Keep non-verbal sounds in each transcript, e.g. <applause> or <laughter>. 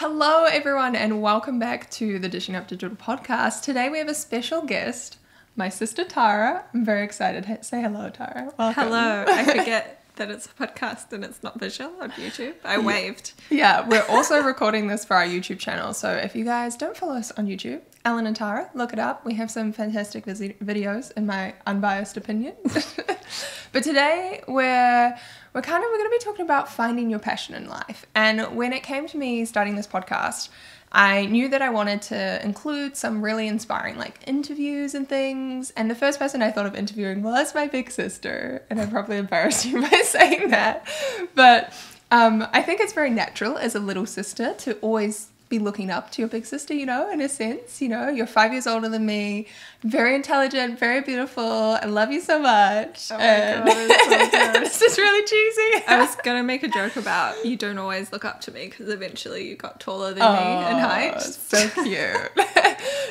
Hello, everyone, and welcome back to the Dishing Up Digital podcast. Today we have a special guest, my sister Tara. I'm very excited. Say hello, Tara. Welcome. Hello. I <laughs> forget that it's a podcast and it's not visual on YouTube. I waved. Yeah, we're <laughs> also recording this for our YouTube channel. So if you guys don't follow us on YouTube, Ellen and Tara, look it up. We have some fantastic videos, in my unbiased opinion. <laughs> but today we're we're kind of we're going to be talking about finding your passion in life. And when it came to me starting this podcast, I knew that I wanted to include some really inspiring like interviews and things. And the first person I thought of interviewing was my big sister, and I probably embarrassed you <laughs> by saying that, but um, I think it's very natural as a little sister to always be looking up to your big sister, you know, in a sense. You know, you're five years older than me, very intelligent, very beautiful. I love you so much. Oh my And- God, it's so <laughs> good. this is really cheesy. I was going to make a joke about you don't always look up to me because eventually you got taller than me in height. So cute.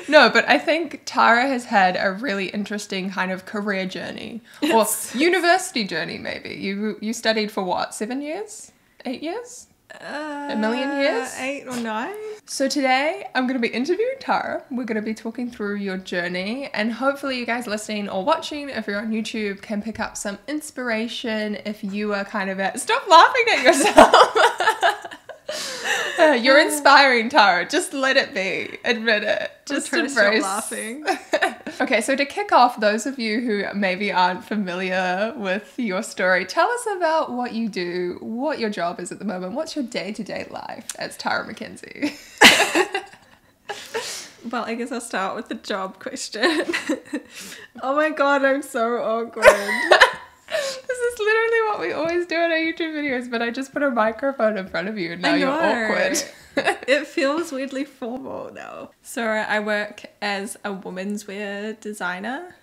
<laughs> no, but I think Tara has had a really interesting kind of career journey or university journey. Maybe you you studied for what seven years, eight years. Uh, million years? Eight or nine? So today I'm going to be interviewing Tara. We're going to be talking through your journey and hopefully you guys listening or watching if you're on YouTube can pick up some inspiration if you are kind of at Stop laughing at yourself. <laughs> Uh, <laughs> you're inspiring Tara. Just let it be. Admit it. Just embrace laughing. <laughs> okay, so to kick off, those of you who maybe aren't familiar with your story, tell us about what you do, what your job is at the moment, what's your day to day life as Tara Mackenzie. <laughs> Well, I guess I'll start with the job question. oh my god, I'm so awkward. Literally what we always do in our YouTube videos, but I just put a microphone in front of you and now you're awkward. <laughs> it feels weirdly formal now. So I work as a women's wear designer,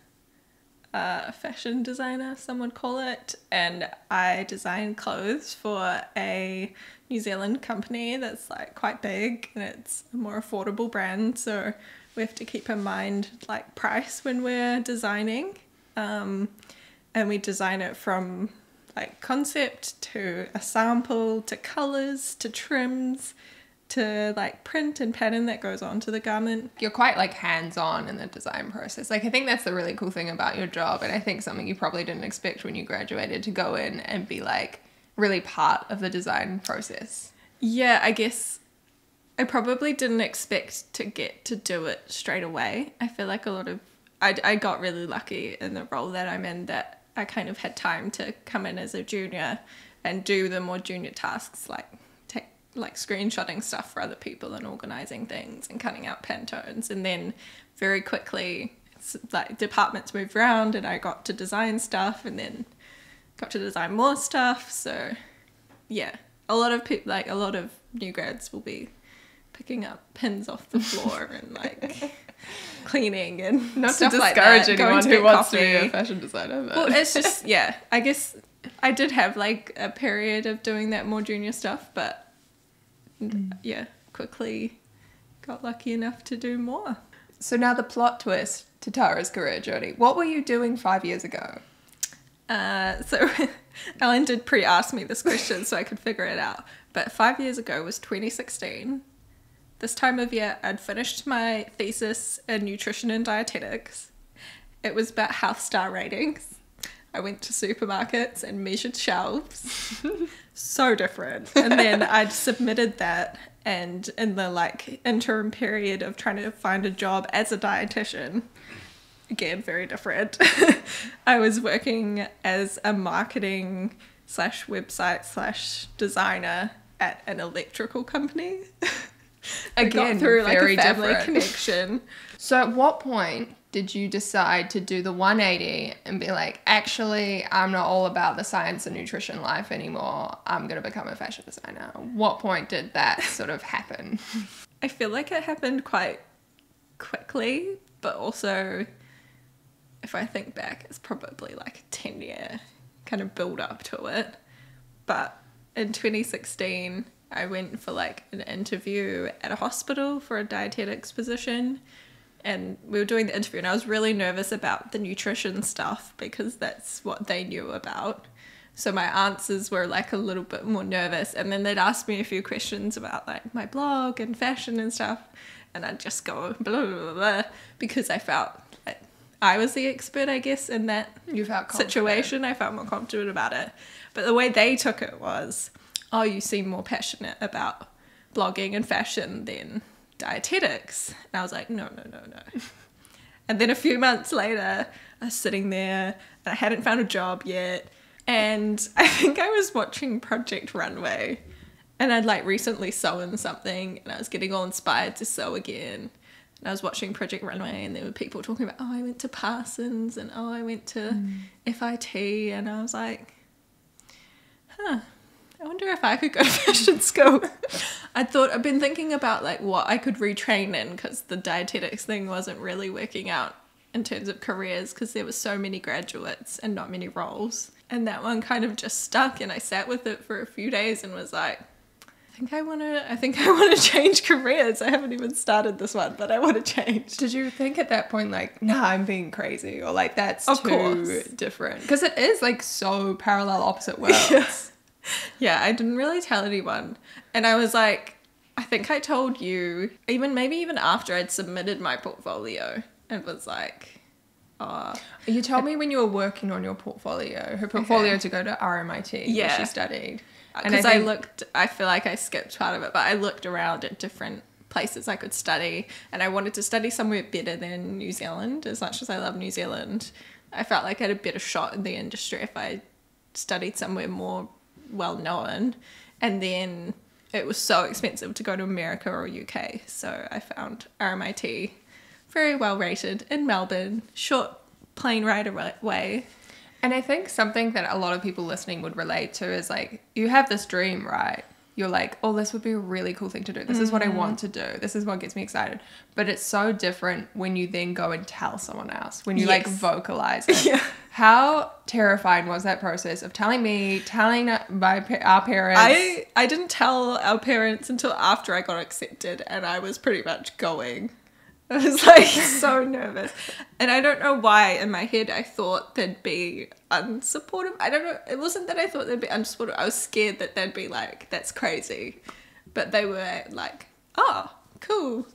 a fashion designer, some would call it, and I design clothes for a New Zealand company that's like quite big and it's a more affordable brand. So we have to keep in mind like price when we're designing. Um, and we design it from like concept to a sample to colors to trims to like print and pattern that goes onto the garment. you're quite like hands on in the design process. Like I think that's the really cool thing about your job, and I think something you probably didn't expect when you graduated to go in and be like really part of the design process. Yeah, I guess I probably didn't expect to get to do it straight away. I feel like a lot of I, I got really lucky in the role that I'm in that I kind of had time to come in as a junior and do the more junior tasks like take like screenshotting stuff for other people and organizing things and cutting out Pantones and then very quickly it's like departments moved around and I got to design stuff and then got to design more stuff. So yeah, a lot of people, like a lot of new grads, will be picking up pins off the floor and like <laughs> cleaning and Not stuff to like discourage going anyone to who wants to be a fashion designer. But Well, it's just <laughs> yeah. I guess I did have like a period of doing that more junior stuff, but yeah, quickly got lucky enough to do more. so now the plot twist to Tara's career journey. What were you doing five years ago? Uh, so <laughs> Ellen did pre-ask me this question so I could figure it out. But five years ago was 2016. This time of year, I'd finished my thesis in nutrition and dietetics. It was about health star ratings. I went to supermarkets and measured shelves. <laughs> so different. And then I'd submitted that, and in the like interim period of trying to find a job as a dietitian, again very different <laughs> i was working as a marketing slash website slash designer at an electrical company <laughs> Again, through like very a family different. connection <laughs> So at what point did you decide to do the 180 and be like, actually, I'm not all about the science and nutrition life anymore. I'm going to become a fashion designer. What point did that <laughs> sort of happen? i feel like it happened quite quickly but also if i think back it's probably like a 10 year kind of build up to it but in 2016 i went for like an interview at a hospital for a dietetics position and we were doing the interview and i was really nervous about the nutrition stuff because that's what they knew about So my answers were like a little bit more nervous. And then they'd ask me a few questions about like my blog and fashion and stuff. And I'd just go blah, blah, blah, blah because I felt like I was the expert, I guess, in that You felt situation. I felt more confident about it. But the way they took it was, oh, you seem more passionate about blogging and fashion than dietetics. And I was like, no, no, no, no. <laughs> and then a few months later, I was sitting there and I hadn't found a job yet. And <laughs> I think I was watching Project Runway. And I'd like recently sewn something and I was getting all inspired to sew again. And I was watching Project Runway and there were people talking about, oh, I went to Parsons and oh, I went to hmm. FIT. And I was like, huh, I wonder if I could go to <laughs> fashion school. I thought, I've been thinking about like what I could retrain in because the dietetics thing wasn't really working out in terms of careers because there were so many graduates and not many roles. And that one kind of just stuck and I sat with it for a few days and was like, I think I want to I think I <laughs> want to change careers. I haven't even started this one, but I want to change. Did you think at that point like, nah, I'm being crazy, or like that's Of too course. different? Because it is like so parallel, opposite <laughs> worlds. <laughs> Yeah, I didn't really tell anyone. And I was like, I think I told you, even maybe even after I'd submitted my portfolio, and was like, oh, You told me when you were working on your portfolio, her portfolio Okay. to go to RMIT, where Yeah. she studied. because I, think- looked, I feel like I skipped part of it, but I looked around at different places I could study, and I wanted to study somewhere better than New Zealand. As much as I love New Zealand, I felt like I had a better shot in the industry if I studied somewhere more well known. And then it was so expensive to go to America or UK, so I found RMIT very well rated in Melbourne, short plane ride away. And I think something that a lot of people listening would relate to is like, you have this dream, right? You're like, oh, this would be a really cool thing to do. This is what I mm-hmm. want to do. This is what gets me excited. But it's so different when you then go and tell someone else, when you like vocalize <laughs> it. Yeah. How terrifying was that process of telling me, telling my our parents? I I didn't tell our parents until after I got accepted, and I was pretty much going. <laughs> I was like so <laughs> nervous, and I don't know why. In my head, I thought they'd be unsupportive. I don't know. It wasn't that I thought they'd be unsupportive. I was scared that they'd be like, "That's crazy," but they were like, "Oh, cool,"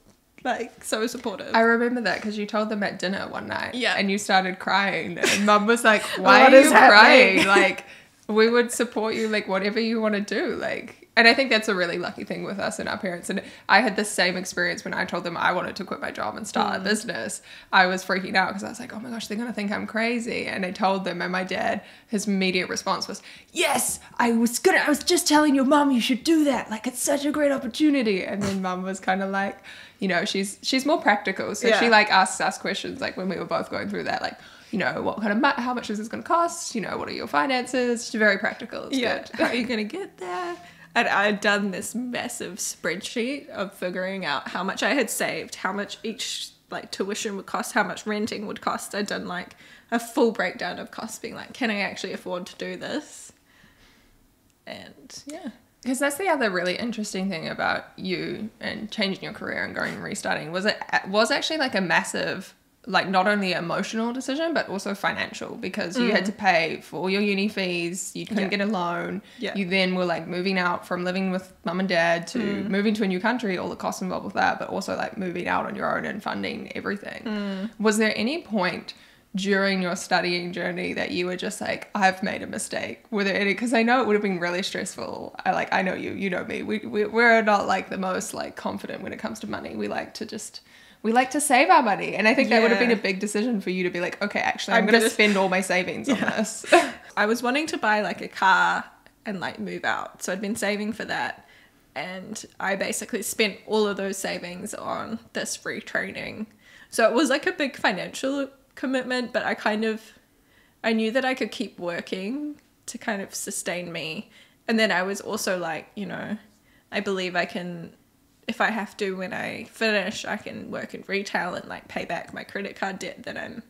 like so supportive. I remember that because you told them at dinner one night. Yeah. And you started crying. And mum was like, <laughs> Why are you happening?" crying? <laughs> Like, we would support you, like, whatever you want to do. Like, and I think that's a really lucky thing with us and our parents. And I had the same experience when I told them I wanted to quit my job and start Mm. a business. I was freaking out because I was like, oh my gosh, they're going to think I'm crazy. And I told them, and my dad, his immediate response was, yes, I was gonna, I was just telling your mom you should do that. Like, it's such a great opportunity. And then mum was kind of like, you know, she's she's more practical. So she like asks us questions like when we were both going through that, like, you know, what kind of mu- how much is this going to cost? You know, what are your finances? She's very practical. It's yeah, good. how are you gonna get there? And I had done this massive spreadsheet of figuring out how much I had saved, how much each like tuition would cost, how much renting would cost. I'd done like a full breakdown of costs, being like, can I actually afford to do this? And yeah, Because that's the other really interesting thing about you and changing your career and going and restarting was it was actually like a massive like not only emotional decision but also financial because you had to mm. pay for all your uni fees you couldn't Yeah. get a loan. Yeah. you then were like moving out from living with mum and dad to mm. moving to a new country all the costs involved with that but also like moving out on your own and funding everything. Mm. Was there any point during your studying journey that you were just like i've made a mistake were there any because i know it would have been really stressful. I like i know you you know me. We, we we're not like the most like confident when it comes to money. We like to just we like to save our money. And i think that would have been a big decision for you to be like okay actually i'm, I'm gonna, gonna- spend all my savings on <laughs> this. <laughs> I was wanting to buy like a car and like move out. So I'd been saving for that. And I basically spent all of those savings on this free training. So it was like a big financial commitment, but I kind of I knew that I could keep working to kind of sustain me. And then I was also like, you know, I believe I can if I have to when I finish, I can work in retail and like pay back my credit card debt that I'm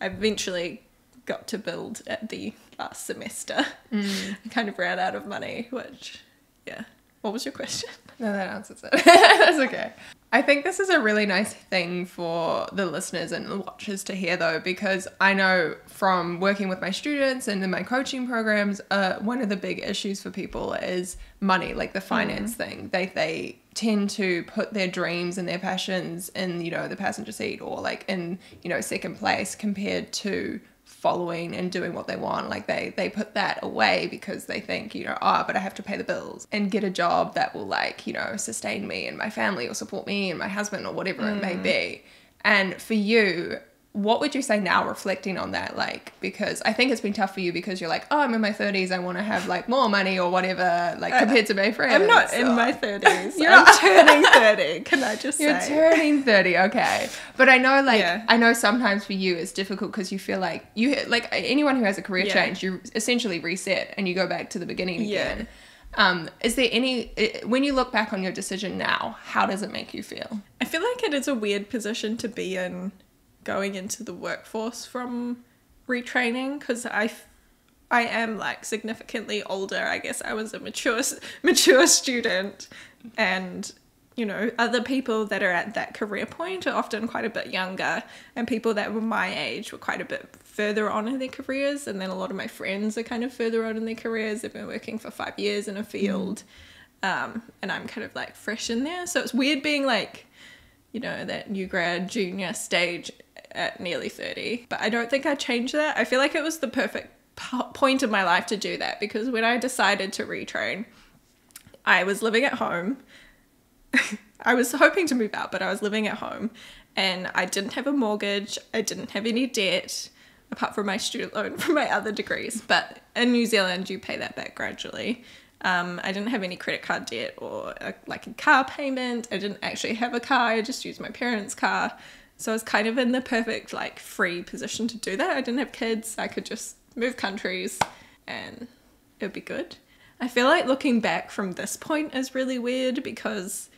I eventually got to build at the last semester. Mm. <laughs> I kind of ran out of money, which, yeah. What was your question? No, that answers it. <laughs> That's okay. I think this is a really nice thing for the listeners and the watchers to hear, though, because I know from working with my students and in my coaching programs, uh, one of the big issues for people is money, like the finance thing. They they tend to put their dreams and their passions in you know the passenger seat or like in you know second place compared to following and doing what they want like they they put that away because they think you know oh but i have to pay the bills and get a job that will like you know sustain me and my family or support me and my husband or whatever it may mm. be. And for you what would you say now reflecting on that like because i think it's been tough for you because you're like oh i'm in my 30s i want to have like more money or whatever like compared to my friends I'm not in my 30s. <laughs> You're <laughs> I'm turning 30. Can I just You're say? turning 30, okay. But I know, like, Yeah. I know sometimes for you it's difficult because you feel like you, like, anyone who has a career Yeah. change, you essentially reset and you go back to the beginning Yeah. again. Um, is there any, when you look back on your decision now, how does it make you feel? I feel like it is a weird position to be in going into the workforce from retraining because I I am like significantly older. I guess I was a mature <laughs> mature student, and you know other people that are at that career point are often quite a bit younger, and people that were my age were quite a bit further on in their careers. And then a lot of my friends are kind of further on in their careers. They've been working for five years in a field. Um, and I'm kind of like fresh in there. So it's weird being like, you know, that new grad junior stage at nearly 30. But I don't think I changed that. I feel like it was the perfect po- point of my life to do that because when I decided to retrain, I was living at home. <laughs> I was hoping to move out, but I was living at home and I didn't have a mortgage. I didn't have any debt apart from my student loan <laughs> from my other degrees. But in New Zealand, you pay that back gradually. Um, I didn't have any credit card debt or a, like a car payment. I didn't actually have a car. I just used my parents' car. So I was kind of in the perfect like free position to do that. I didn't have kids. I could just move countries and it would be good. I feel like looking back from this point is really weird because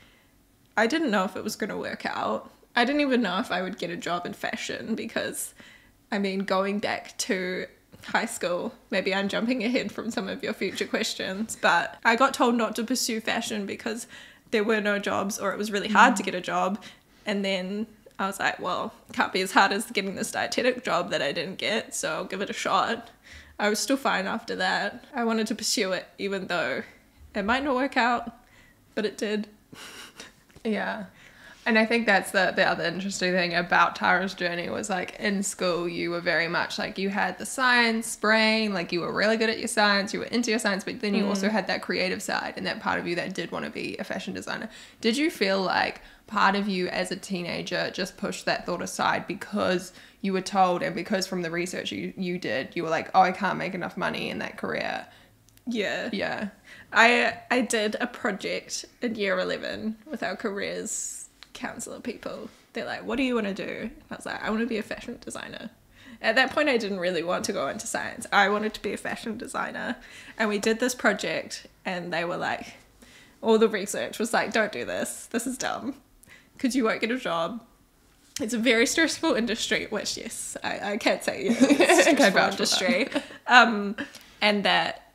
I didn't know if it was going to work out. I didn't even know if I would get a job in fashion because, I mean, going back to high school, maybe I'm jumping ahead from some of your future questions, but I got told not to pursue fashion because there were no jobs or it was really hard to mm. get a job. And then I was like, well, can't be as hard as getting this dietetic job that I didn't get, so I'll give it a shot. I was still fine after that. I wanted to pursue it even though it might not work out, but it did. <laughs> Yeah. And I think that's the, the other interesting thing about Tara's journey was like in school, you were very much like you had the science brain, like you were really good at your science, you were into your science, but then you mm. also had that creative side and that part of you that did want to be a fashion designer. Did you feel like part of you as a teenager just pushed that thought aside because you were told and because from the research you, you did, you were like, oh, I can't make enough money in that career? Yeah. Yeah. I I did a project in year 11 with our careers counselor people. They're like, "What do you want to do?" And I was like, "I want to be a fashion designer." At that point, I didn't really want to go into science. I wanted to be a fashion designer, and we did this project, and they were like, all the research was like, "Don't do this. This is dumb, because you won't get a job." It's a very stressful industry, which yes, I, I can't say yeah, it's <laughs> a stressful industry, <laughs> um, and that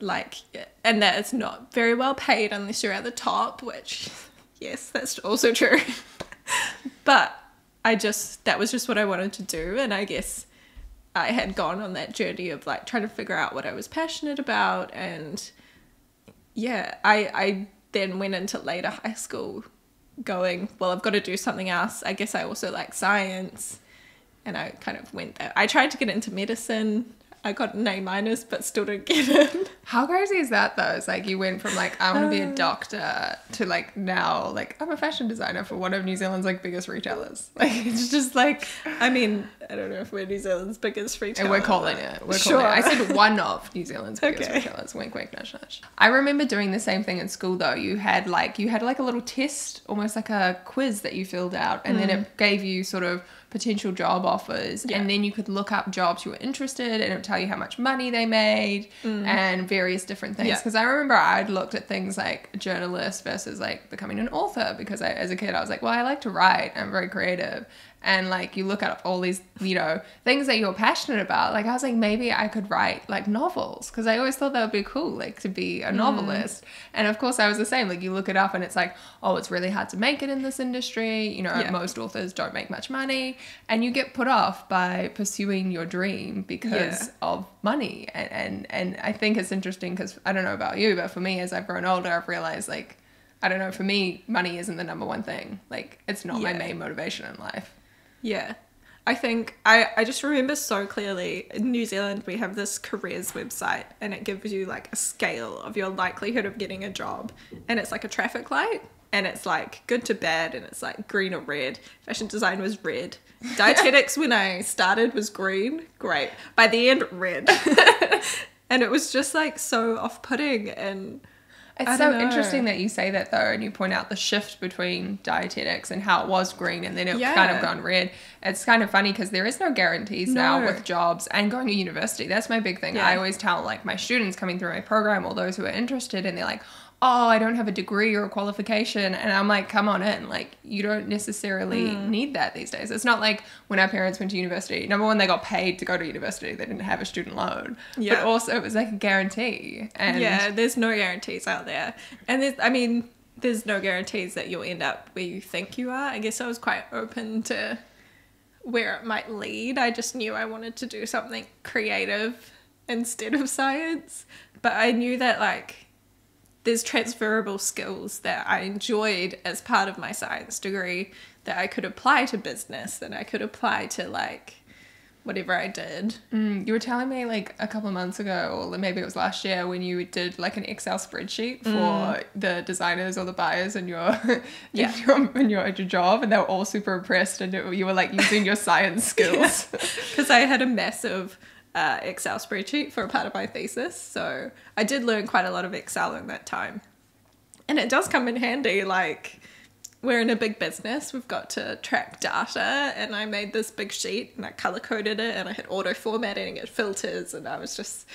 like and that it's not very well paid unless you're at the top which yes that's also true. <laughs> But i just that was just what i wanted to do and i guess i had gone on that journey of like trying to figure out what i was passionate about and yeah i i then went into later high school going well i've got to do something else. I guess i also like science. And i kind of went there. I tried to get into medicine i got an a minus but still didn't get in <laughs> How crazy is that though? It's like you went from like I want to be a Uh. doctor to like now like I'm a fashion designer for one of New Zealand's like biggest retailers. <laughs> Like it's just like I mean, I don't know if we're New Zealand's biggest retailer. and we're calling it. We're Sure. calling it. I said one of New Zealand's biggest Okay. retailers. Wink, wink, nudge, nudge. I remember doing the same thing in school though. You had like you had like a little test, almost like a quiz that you filled out, and then it gave you sort of potential job offers, Mm. Yeah. and then you could look up jobs you were interested, in and it would tell you how much money they made and various different things. Mm. Yeah. Because I remember I'd looked at things like journalist versus like becoming an author because I, as a kid, I was like, well, I like to write. I'm very creative. And like you look at all these you know, things that you're passionate about. Like I was like, maybe I could write like novels because I always thought that would be cool, like to be a novelist. And of course, I was the same. Like you look it up and it's like, oh, it's really hard to make it in this industry. You know, Yeah. most authors don't make much money, and you get put off by pursuing your dream because Yeah. of money. And and and I think it's interesting because I don't know about you, but for me, as I've grown older, I've realized like. I don't know. For me, money isn't the number one thing. Like, it's not my main motivation in life. Yeah. I think I, I just remember so clearly in New Zealand we have this careers website and it gives you like a scale of your likelihood of getting a job and it's like a traffic light and it's like good to bad and it's like green or red. Fashion design was red. Dietetics when I started was green. Great. By the end red. <laughs> and it was just like so off putting and It's so know. interesting that you say that though, and you point out the shift between dietetics and how it was green and then it kind of gone red. It's kind of funny because there is no guarantees now with jobs and going to university. That's my big thing. Yeah. I always tell like my students coming through my program or those who are interested, and they're like, "Oh, I don't have a degree or a qualification," and I'm like, "Come on in! Like you don't necessarily Mm. need that these days. It's not like when our parents went to university. Number one, they got paid to go to university. They didn't have a student loan, Yeah. but also it was like a guarantee. And yeah, there's no guarantees out there. And there's, I mean, there's no guarantees that you'll end up where you think you are. I guess I was quite open to where it might lead. I just knew I wanted to do something creative instead of science. But I knew that, like, there's transferable skills that I enjoyed as part of my science degree that I could apply to business, that I could apply to, like, whatever I did. Mm, you were telling me like a couple of months ago, or maybe it was last year, when you did like an Excel spreadsheet for the designers or the buyers in your <laughs> Yeah. in your in your, your job, and they were all super impressed, and it, you were like using your science <laughs> skills. because I had a massive uh, Excel spreadsheet for a part of my thesis. So I did learn quite a lot of Excel in that time. And it does come in handy. Like, we're in a big business, we've got to track data. And I made this big sheet and I color coded it and I had auto formatting and filters. And I was just,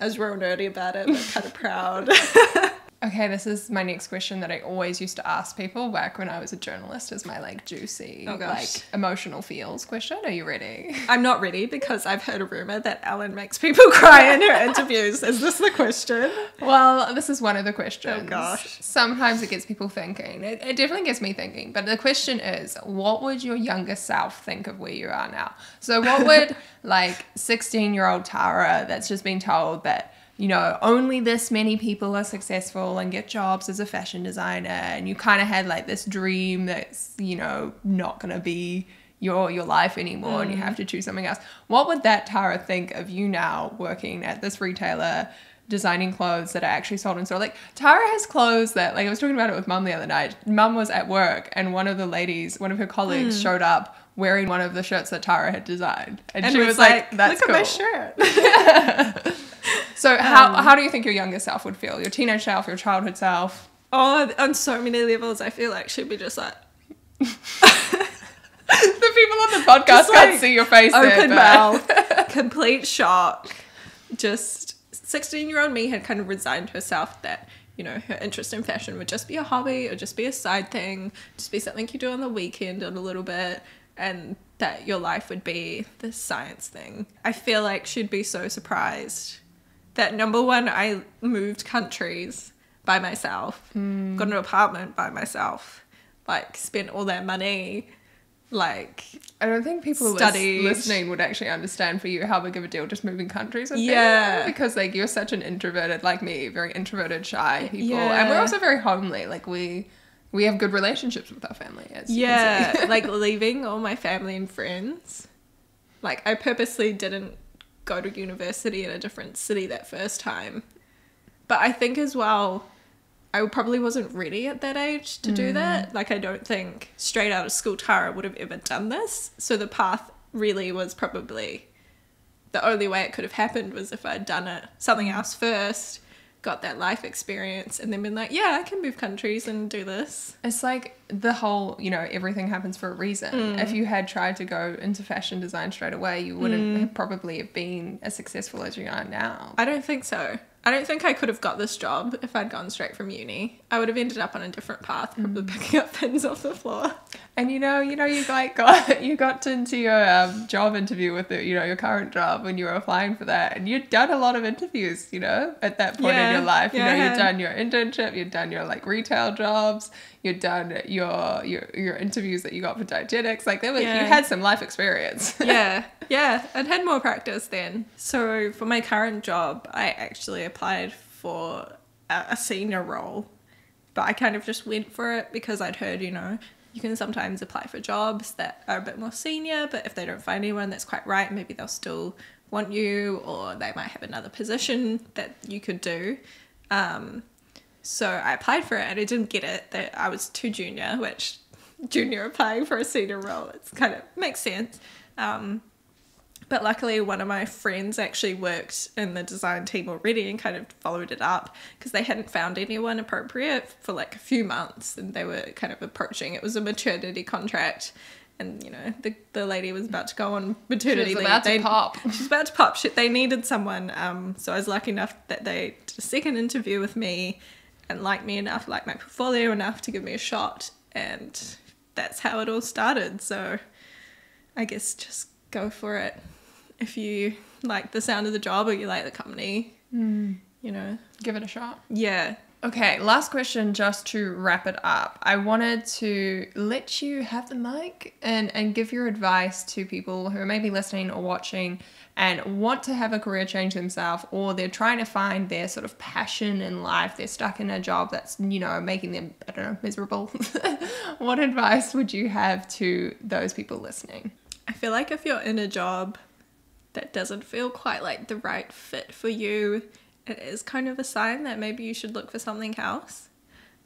I was real nerdy about it, but kind of proud. <laughs> Okay, this is my next question that I always used to ask people back when I was a journalist. Is my like juicy, Oh, like emotional feels question? Are you ready? <laughs> I'm not ready because I've heard a rumor that Ellen makes people <laughs> cry in her interviews. Is this the question? Well, this is one of the questions. Oh, gosh. Sometimes it gets people thinking. It, it definitely gets me thinking. But the question is, what would your younger self think of where you are now? So, what would <laughs> like 16 year old Tara that's just been told that, you know, only this many people are successful and get jobs as a fashion designer, and you kind of had like this dream that's, you know, not going to be your your life anymore and you have mm. to choose something else. What would that Tara think of you now working at this retailer designing clothes that are actually sold in store? Like Tara has clothes that like I was talking about it with mum the other night. Mum was at work and one of the ladies, one of her colleagues mm. showed up wearing one of the shirts that Tara had designed. And, she was, like, that's look cool. at my shirt. <laughs> So how um, how do you think your younger self would feel? Your teenage self, your childhood self? Oh, on so many levels, I feel like she'd be just like <laughs> the people on the podcast Just, can't like, see your face there, open but- mouth, <laughs> complete shock. Just 16 year old me had kind of resigned herself that, you know, her interest in fashion would just be a hobby or just be a side thing, just be something you do on the weekend on a little bit, and that your life would be this science thing. I feel like she'd be so surprised that number one, I moved countries by myself, hmm. got an apartment by myself, like spent all that money, like I don't think people Studied. listening would actually understand for you how big of a deal just moving countries would be. Yeah. Because like you're such an introverted, like me, very introverted, shy people, and we're also very homely. Like we we have good relationships with our family. As Yeah, <laughs> like <laughs> leaving all my family and friends. Like I purposely didn't go to university in a different city that first time. But I think as well I probably wasn't ready at that age to do mm. that. Like I don't think straight out of school Tara would have ever done this. So the path really was probably the only way it could have happened was if I'd done it something else first, got that life experience and then been like, yeah, I can move countries and do this. It's like the whole, you know, everything happens for a reason. Mm. If you had tried to go into fashion design straight away, you wouldn't have probably have been as successful as you are now. I don't think so. I don't think I could have got this job if I'd gone straight from uni. I would have ended up on a different path, probably picking up pins off the floor. And you know, you know, you like got you got into your um, job interview with the, you know your current job when you were applying for that, and you'd done a lot of interviews. You know, at that point Yeah, in your life, you yeah, know, you'd done your internship, you'd done your like retail jobs, you'd done your your your interviews that you got for dietetics. Like there was, Yeah. you had some life experience. yeah, <laughs> yeah. I'd had more practice then. So for my current job, I actually applied for a, senior role, but I kind of just went for it because I'd heard, you know, you can sometimes apply for jobs that are a bit more senior, but if they don't find anyone that's quite right, maybe they'll still want you, or they might have another position that you could do. Um, so I applied for it and I didn't get it. That I was too junior, which <laughs> junior applying for a senior role, it's kind of makes sense. Um, but luckily, one of my friends actually worked in the design team already and kind of followed it up because they hadn't found anyone appropriate for like a few months and they were kind of approaching. It was a maternity contract. And you know the, the lady was about to go on maternity She was leave. about to They- pop. <laughs> She's about to pop. She, they needed someone. Um, so I was lucky enough that they did a second interview with me and liked me enough, liked my portfolio enough to give me a shot. And that's how it all started. So I guess just go for it if you like the sound of the job or you like the company. Hmm. You know, Give it a shot. yeah. Okay, last question just to wrap it up. I wanted to let you have the mic and, and give your advice to people who are maybe listening or watching and want to have a career change themselves or they're trying to find their sort of passion in life. They're stuck in a job that's, you know, making them, I don't know, miserable. <laughs> what advice would you have to those people listening? I feel like if you're in a job that doesn't feel quite like the right fit for you, it is kind of a sign that maybe you should look for something else.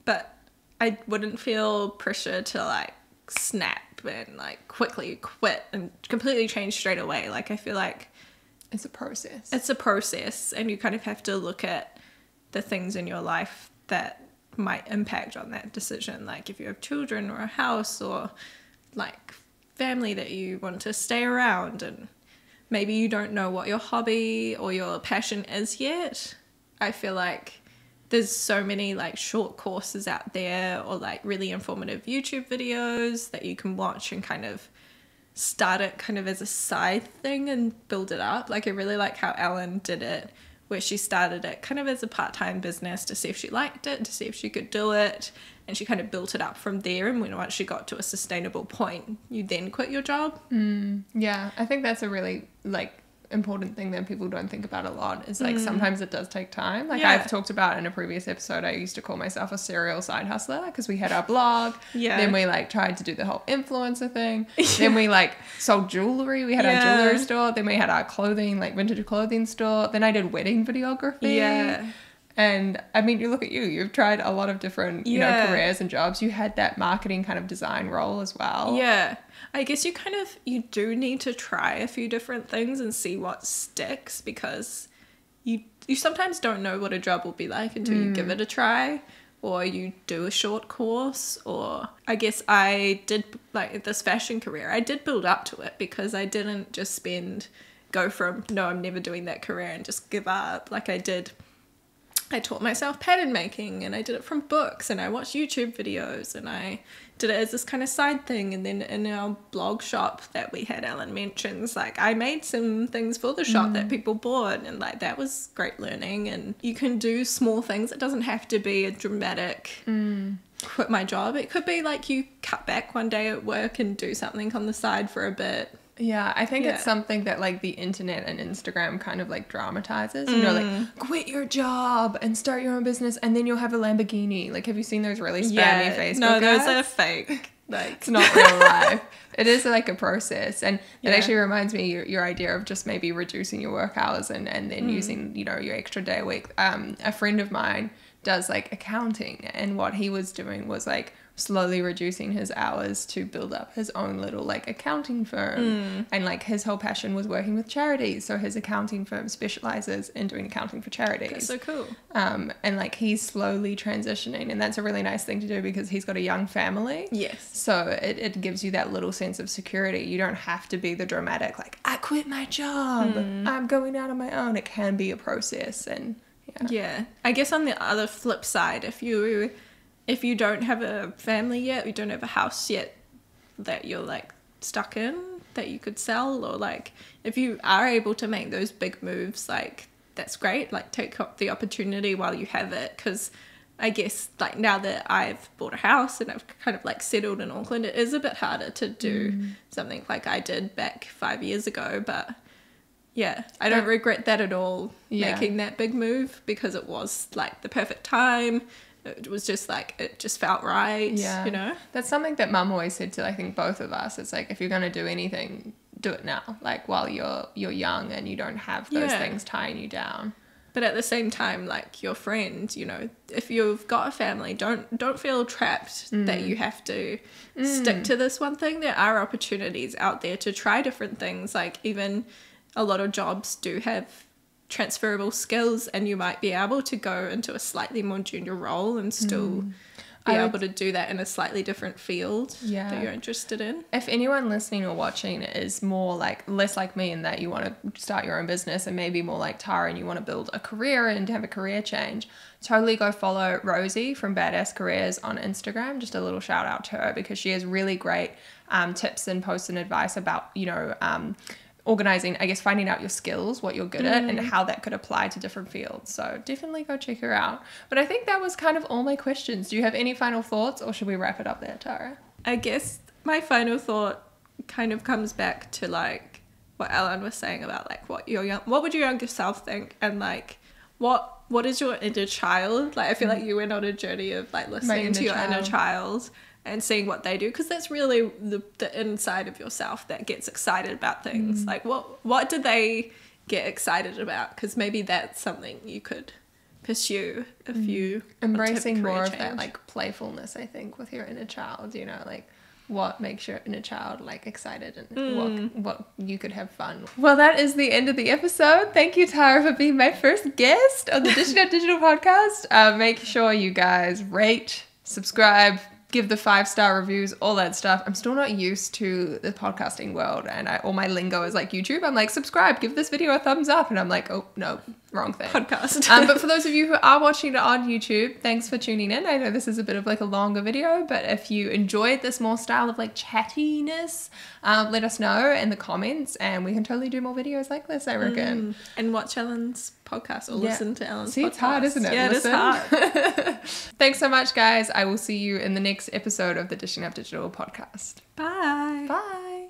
But I wouldn't feel pressure to like snap and like quickly quit and completely change straight away. Like I feel like It's a process. it's a process and you kind of have to look at the things in your life that might impact on that decision like if you have children or a house or like family that you want to stay around and maybe you don't know what your hobby or your passion is yet i feel like there's so many like short courses out there or like really informative youtube videos that you can watch and kind of start it kind of as a side thing and build it up. Like I really like how Ellen did it, where she started it kind of as a part-time business to see if she liked it, to see if she could do it, and she kind of built it up from there. And when once she got to a sustainable point, you then quit your job. Mm, yeah, I think that's a really like important thing that people don't think about a lot. Is like mm. sometimes it does take time. Like Yeah. I've talked about in a previous episode, I used to call myself a serial side hustler because we had our blog. Yeah. Then we like tried to do the whole influencer thing. <laughs> Then we like sold jewelry. We had our jewelry store. Then we had our clothing, like vintage clothing store. Then I did wedding videography. Yeah. And I mean, you look at you, you've tried a lot of different, you know, careers and jobs. You had that marketing kind of design role as well. Yeah. I guess you kind of you do need to try a few different things and see what sticks because you you sometimes don't know what a job will be like until you give hmm. it a try or you do a short course or I guess I did like this fashion career. I did build up to it because I didn't just spend go from no I'm never doing that career and just give up like I did I taught myself pattern making and I did it from books and I watched YouTube videos and I did it as this kind of side thing. And then in our blog shop that we had, Ellen mentions, like I made some things for the shop that mm. people bought and like that was great learning. And you can do small things. It doesn't have to be a dramatic mm. quit my job. It could be like you cut back one day at work and do something on the side for a bit. Yeah, I think it's something that like the internet and Instagram kind of like dramatizes. You know, Mm. like quit your job and start your own business, and then you'll have a Lamborghini. Like, have you seen those really spammy Facebook no, those ads? are fake. <laughs> Like It's not real life. <laughs> It is like a process, and Yeah. it actually reminds me your, your idea of just maybe reducing your work hours and and Mm. then using you know your extra day a week. Um, a friend of mine does like accounting, and what he was doing was like slowly reducing his hours to build up his own little like accounting firm. Mm. and like his whole passion was working with charities. So his accounting firm specializes in doing accounting for charities. That's so cool. um, and like he's slowly transitioning. And that's a really nice thing to do because he's got a young family. Yes. so it, it gives you that little sense of security. You don't have to be the dramatic like i quit my job. I'm going out on my own. It can be a process and yeah. Yeah. I guess on the other flip side, if you if you don't have a family yet, you don't have a house yet, that you're like stuck in that you could sell or like if you are able to make those big moves like that's great like take up the opportunity while you have it because I guess like now that I've bought a house and I've kind of like settled in Auckland, it is a bit harder to do Mm. something like I did back five years ago. But yeah, I don't regret that at all Yeah. making that big move because it was like the perfect time. It was just like it just felt right. Yeah. you know. That's something that mum always said to I think both of us. It's like if you're gonna do anything, do it now. Like while you're you're young and you don't have those Yeah. things tying you down. But at the same time, like your friend, you know, if you've got a family, don't don't feel trapped that you mm. have to mm. stick to this one thing. There are opportunities out there to try different things. Like even a lot of jobs do have transferable skills, and you might be able to go into a slightly more junior role and still be I would- able to do that in a slightly different field Yeah. that you're interested in. If anyone listening or watching is more like less like me in that you want to start your own business and maybe more like Tara and you want to build a career and have a career change, totally go follow Rosie from Badass Careers on Instagram. Just a little shout out to her because she has really great um, tips and posts and advice about, you know, um, organizing, I guess, finding out your skills, what you're good at, and mm. how that could apply to different fields. So definitely go check her out. But I think that was kind of all my questions. Do you have any final thoughts or should we wrap it up there, Tara? I guess my final thought kind of comes back to like what Ellen was saying about like what your young, what would your younger self think, and like what what is your inner child? Like I feel mm. like you went on a journey of like listening to your inner child. And seeing what they do because that's really the the inside of yourself that gets excited about things. Like what what did they get excited about? Because maybe that's something you could pursue if you have a embracing more career of that like playfulness i think with your inner child you know like what makes your inner child like excited and Mm. what what you could have fun with. well that is the end of the episode thank you tara for being my first guest on the <laughs> dishing up digital podcast uh, make sure you guys rate subscribe give the five star reviews all that stuff. I'm still not used to the podcasting world and I, all my lingo is like youtube. I'm like subscribe give this video a thumbs up. And i'm like oh no wrong thing podcast. um, but <laughs> for those of you who are watching it on YouTube, thanks for tuning in. I know this is a bit of like a longer video, but if you enjoyed this more style of like chattiness, um, let us know in the comments and we can totally do more videos like this, I reckon. Mm. and watch Ellen's podcast or Yeah. listen to Ellen's See, podcast. it's hard, isn't it? Yeah, it is hard. <laughs> Thanks so much, guys. I will see you in the next episode of the Dishing Up Digital podcast. Bye. Bye.